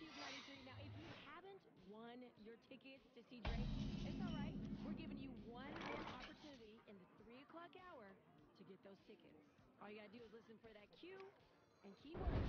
Cube 93. Now, if you haven't won your tickets to see Drake, it's all right. We're giving you one more opportunity in the 3 o'clock hour to get those tickets. All you gotta do is listen for that cue and keyword.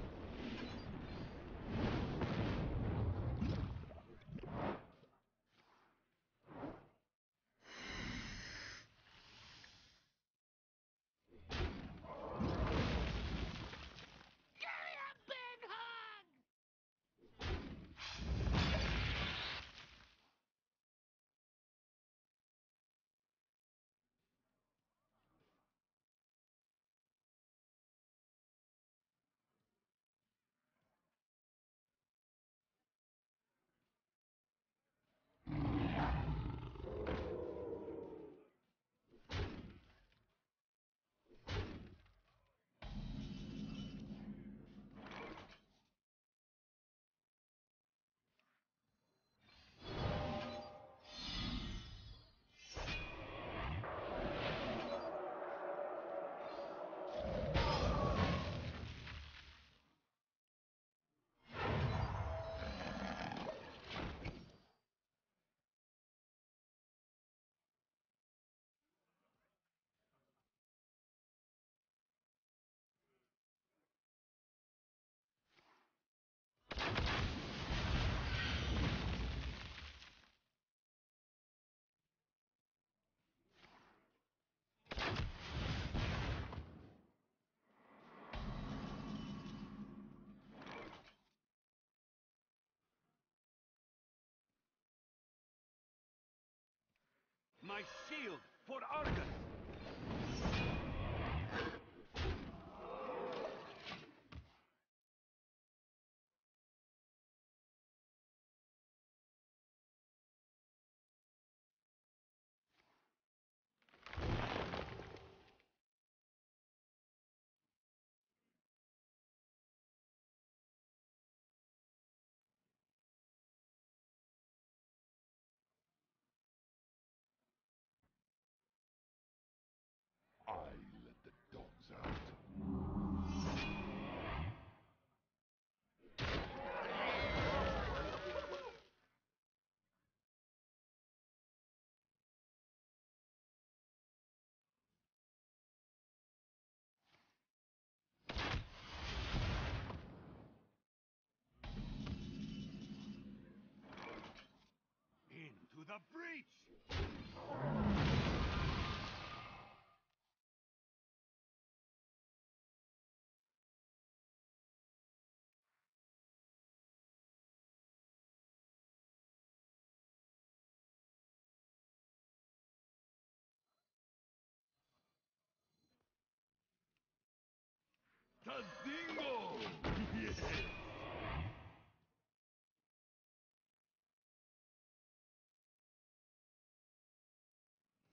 My shield for Argus! Breach! Tadingo! Yes!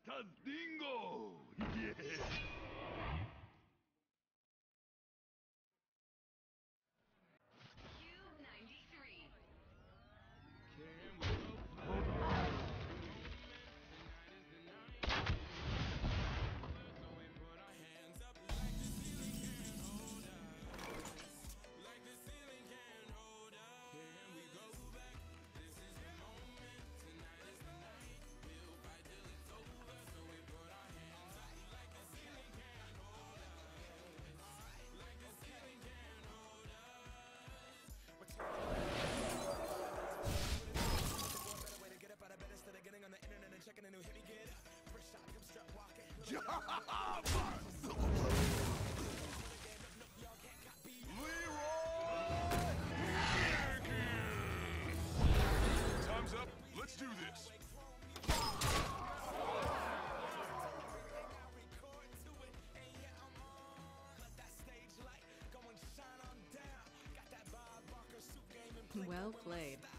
Tadingo! Yes! Well played.